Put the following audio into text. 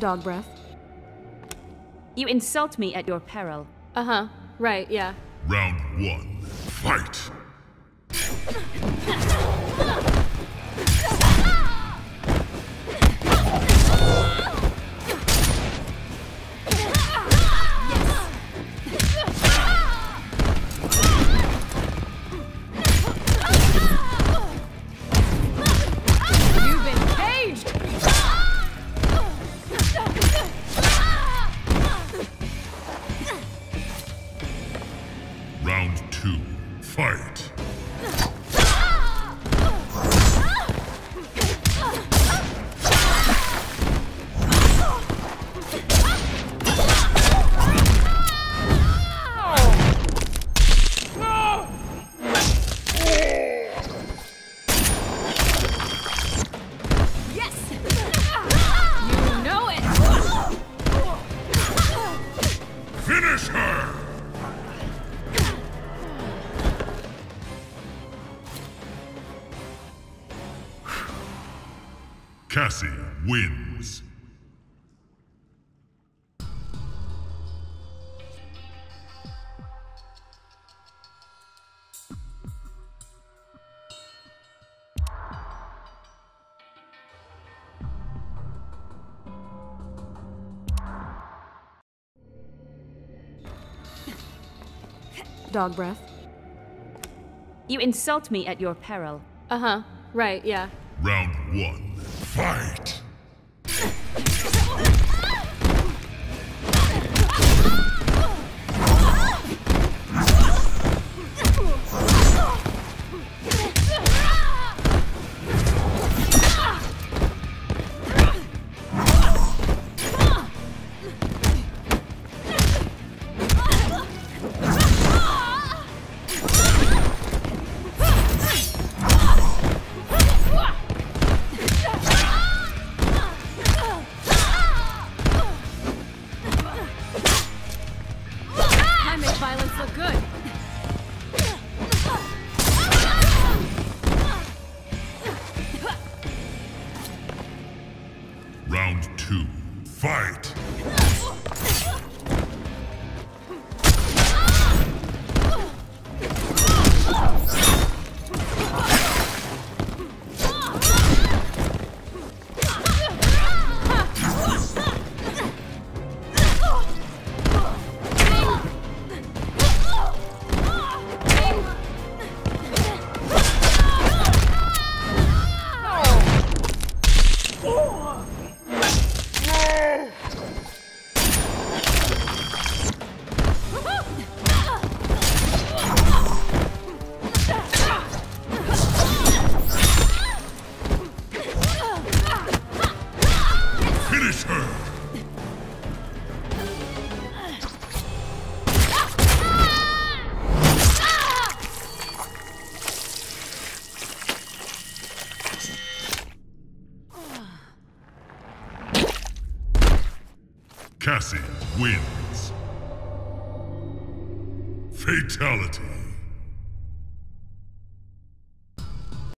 Dog breath. You insult me at your peril. Uh huh. Right, yeah. Round one. Fight! Two. Fight! Cassie wins. Dog breath. You insult me at your peril. Uh huh. Right, yeah. Round one. Fight! Make violence look good. Round two. Fight! Finish her! Cassie wins. Fatality.